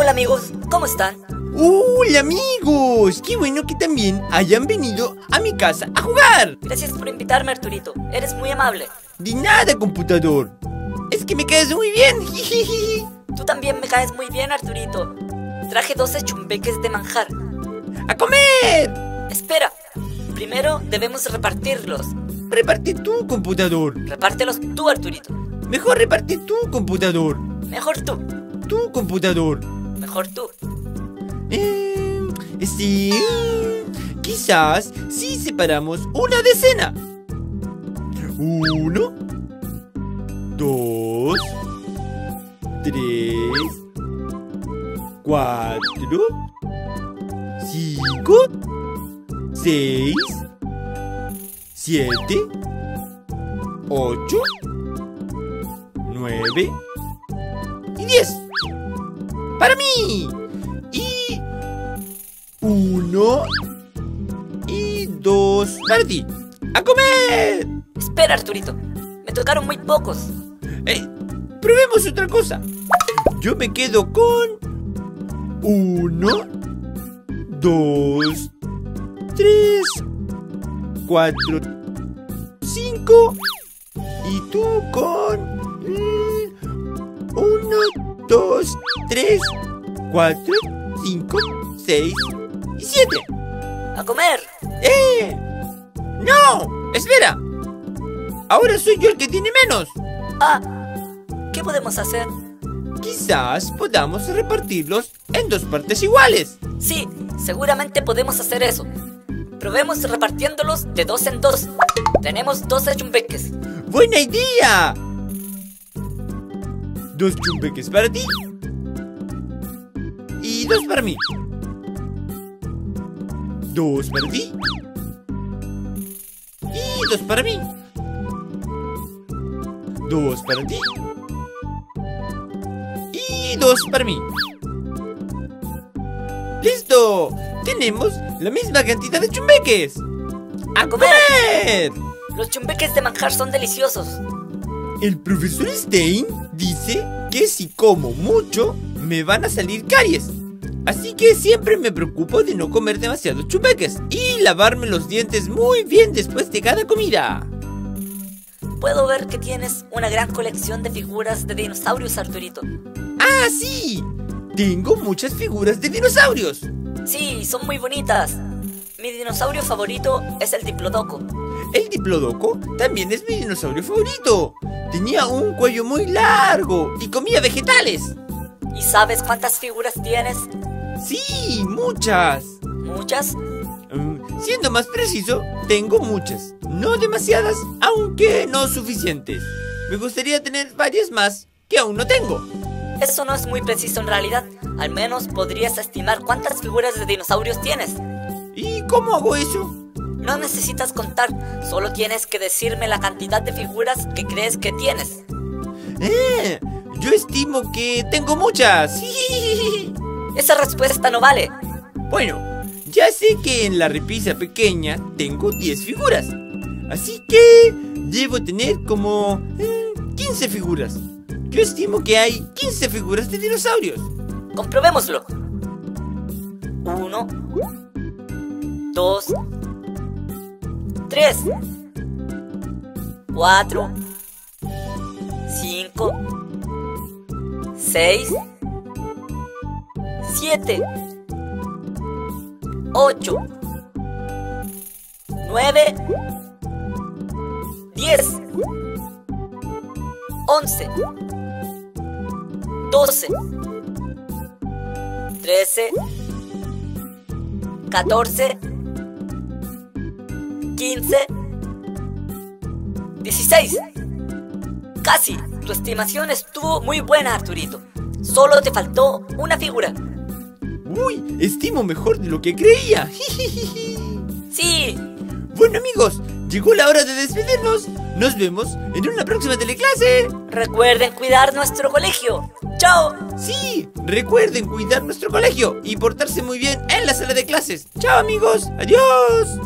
Hola amigos, ¿cómo están? ¡Hola amigos! ¡Qué bueno que también hayan venido a mi casa a jugar! Gracias por invitarme Arturito, eres muy amable. De nada, computador. Es que me caes muy bien. Tú también me caes muy bien Arturito. Traje 12 chumbeques de manjar. ¡A comer! Espera, primero debemos repartirlos. Reparte tú, computador. Repártelos tú Arturito. Mejor reparte tú, computador. Mejor tú. Tú, computador. Mejor tú. Eh, sí. Quizás si separamos una decena. Uno. Dos. Tres. Cuatro. Cinco. Seis. Siete. Ocho. Nueve. Y diez. ¡Para mí! Y... Uno... Y dos... ¡Para ti! ¡A comer! Espera Arturito, me tocaron muy pocos. Eh, probemos otra cosa. Yo me quedo con... Uno... Dos... Tres... Cuatro... Cinco... Y tú con... mm, Uno... Dos... Tres... Cuatro... Cinco... Seis... Y siete. A comer. ¡Eh! ¡No! ¡Espera! Ahora soy yo el que tiene menos. Ah, ¿qué podemos hacer? Quizás podamos repartirlos en dos partes iguales. Sí, seguramente podemos hacer eso. Probemos repartiéndolos de dos en dos. Tenemos 12 chumbeques. ¡Buena idea! Dos chumbeques para ti. Dos para mí. Dos para ti. Y dos para mí. Dos para ti. Y dos para mí. ¡Listo! Tenemos la misma cantidad de chumbeques. ¡A comer! ¡Comer! Los chumbeques de manjar son deliciosos. El profesor Stein dice que si como mucho me van a salir caries. Así que siempre me preocupo de no comer demasiados chumbeques y lavarme los dientes muy bien después de cada comida. Puedo ver que tienes una gran colección de figuras de dinosaurios, Arturito. ¡Ah, sí! Tengo muchas figuras de dinosaurios. Sí, son muy bonitas. Mi dinosaurio favorito es el Diplodoco. El Diplodoco también es mi dinosaurio favorito. Tenía un cuello muy largo y comía vegetales. ¿Y sabes cuántas figuras tienes? Sí, muchas. ¿Muchas? Mm, siendo más preciso, tengo muchas. No demasiadas, aunque no suficientes. Me gustaría tener varias más que aún no tengo. Eso no es muy preciso en realidad. Al menos podrías estimar cuántas figuras de dinosaurios tienes. ¿Y cómo hago eso? No necesitas contar, solo tienes que decirme la cantidad de figuras que crees que tienes. Eh, yo estimo que tengo muchas. Esa respuesta no vale. Bueno, ya sé que en la repisa pequeña tengo 10 figuras. Así que debo tener como eh, 15 figuras. Yo estimo que hay 15 figuras de dinosaurios. Comprobémoslo. Uno, dos, tres, cuatro, cinco, seis, siete, ocho, nueve, diez, once, doce. 13, 14, 15, 16. Casi. Tu estimación estuvo muy buena, Arturito. Solo te faltó una figura. Uy, estimo mejor de lo que creía. Sí. Bueno amigos, llegó la hora de despedirnos. Nos vemos en una próxima teleclase. Recuerden cuidar nuestro colegio. ¡Chao! Sí, recuerden cuidar nuestro colegio y portarse muy bien en la sala de clases. Chao amigos, adiós.